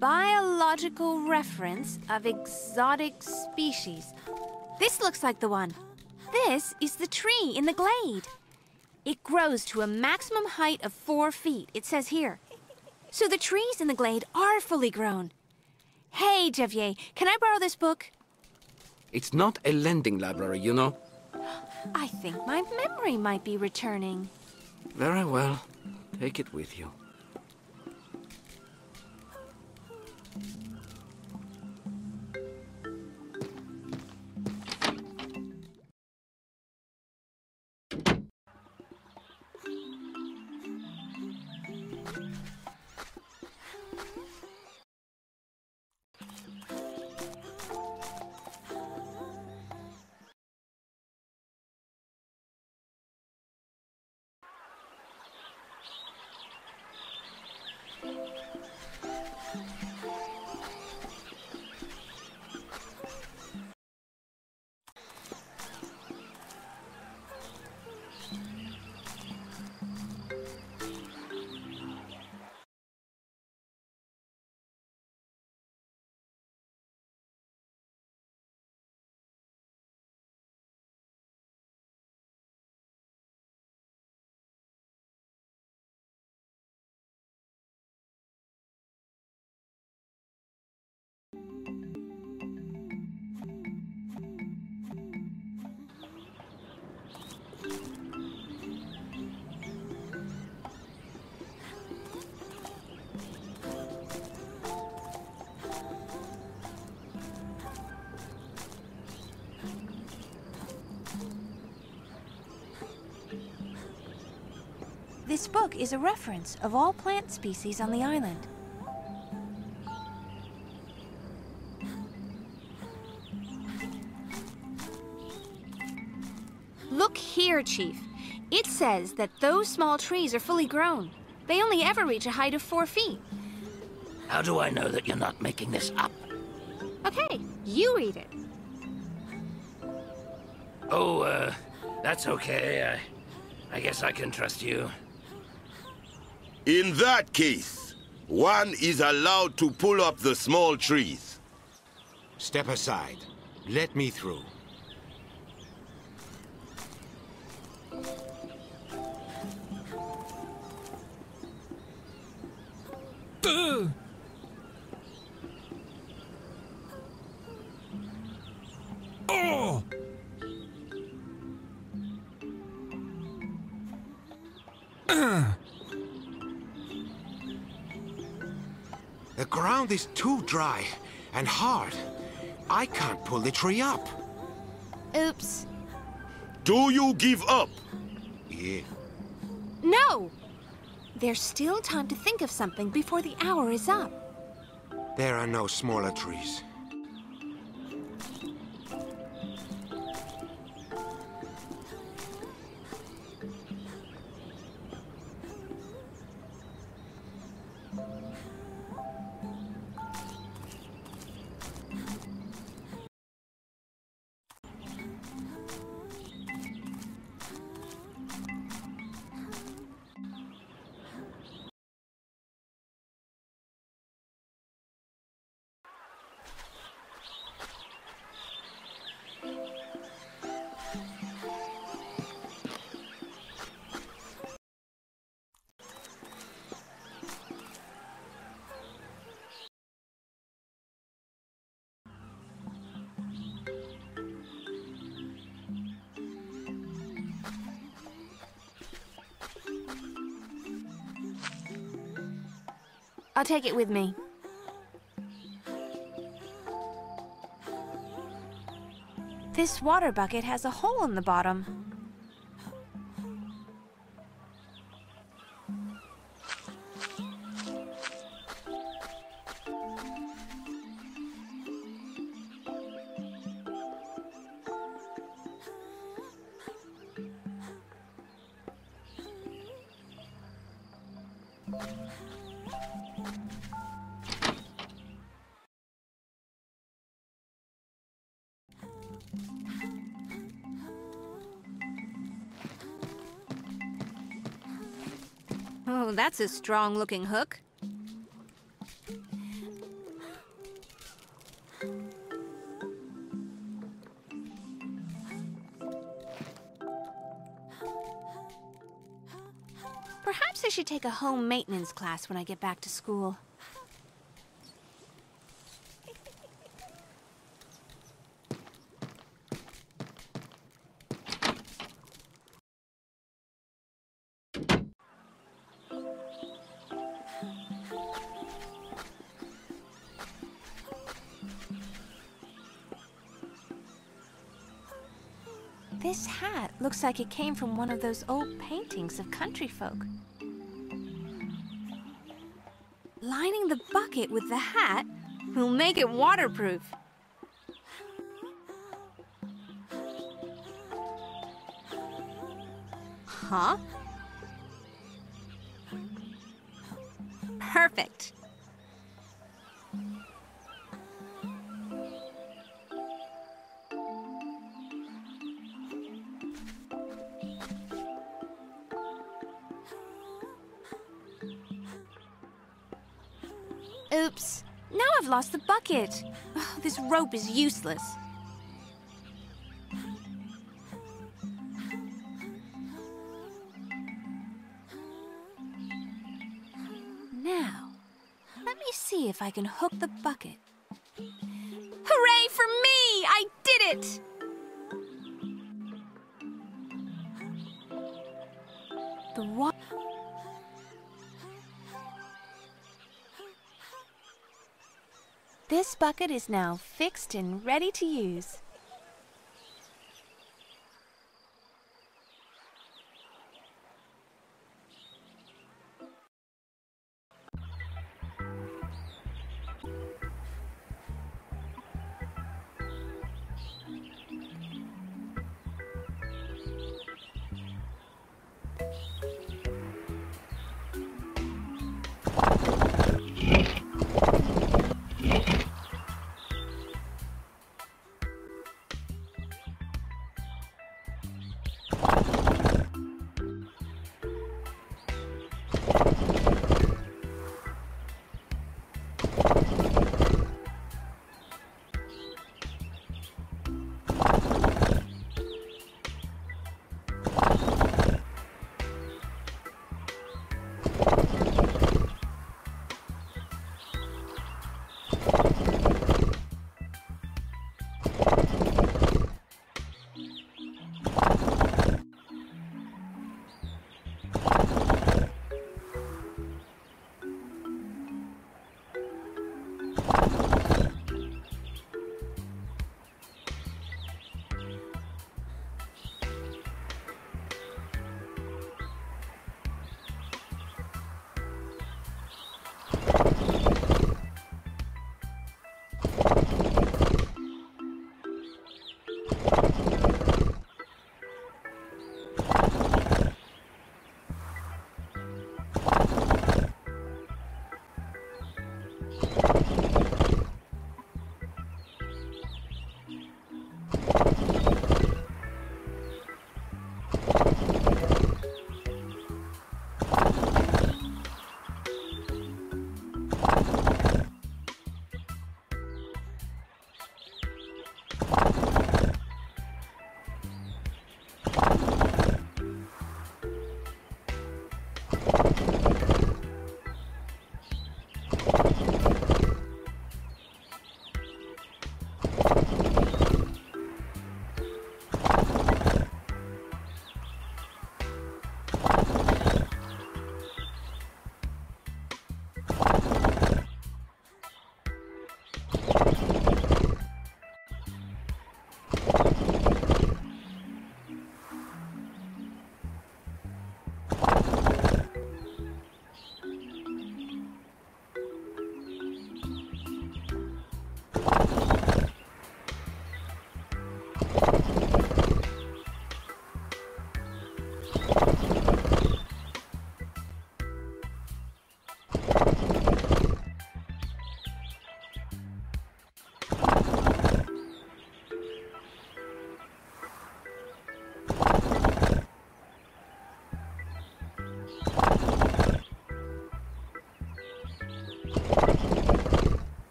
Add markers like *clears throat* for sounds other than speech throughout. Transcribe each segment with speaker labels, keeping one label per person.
Speaker 1: Biological reference of exotic species. This looks like the one. This is the tree in the glade. It grows to a maximum height of four feet, it says here. So the trees in the glade are fully grown. Hey, Javier, can I borrow this book?
Speaker 2: It's not a lending library, you know.
Speaker 1: I think my memory might be returning.
Speaker 2: Very well. Take it with you. Thank you.
Speaker 1: This book is a reference of all plant species on the island. Look here, Chief. It says that those small trees are fully grown. They only ever reach a height of four feet.
Speaker 3: How do I know that you're not making this up?
Speaker 1: Okay, you read it.
Speaker 3: Oh, uh, that's okay. I, I guess I can trust you.
Speaker 4: In that case, one is allowed to pull up the small trees.
Speaker 5: Step aside. Let me through. Oh. *clears throat* The ground is too dry and hard. I can't pull the tree up.
Speaker 1: Oops.
Speaker 4: Do you give up?
Speaker 5: Yeah.
Speaker 1: No! There's still time to think of something before the hour is up.
Speaker 5: There are no smaller trees.
Speaker 1: I'll take it with me. This water bucket has a hole in the bottom. Oh, that's a strong-looking hook. Perhaps I should take a home maintenance class when I get back to school. This hat looks like it came from one of those old paintings of country folk. Lining the bucket with the hat will make it waterproof. Huh? Perfect. Oops. Now I've lost the bucket. Ugh, this rope is useless. Now, let me see if I can hook the bucket. Hooray for me! I did it! The water. This bucket is now fixed and ready to use.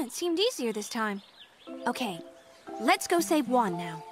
Speaker 1: It seemed easier this time. Okay, let's go save Juan now.